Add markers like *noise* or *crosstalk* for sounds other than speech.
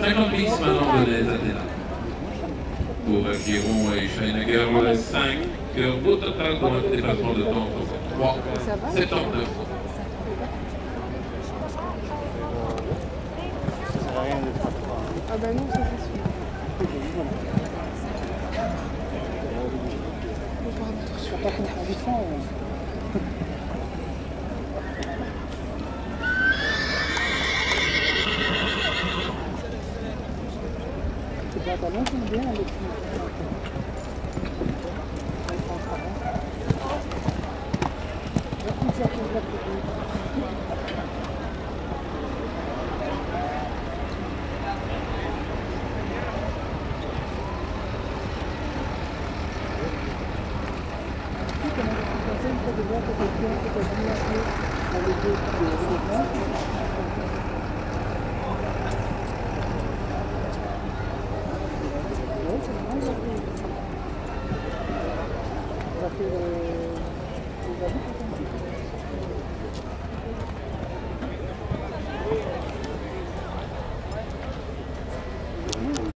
50 mix maintenant de les Athéna. Pour Giron et Scheinegger, 5 au total pour un dépassement de temps 3, 79. Ah bah non, ça c'est sûr. Sur *laughs* pantalons sont bien avec On va euh, les habits,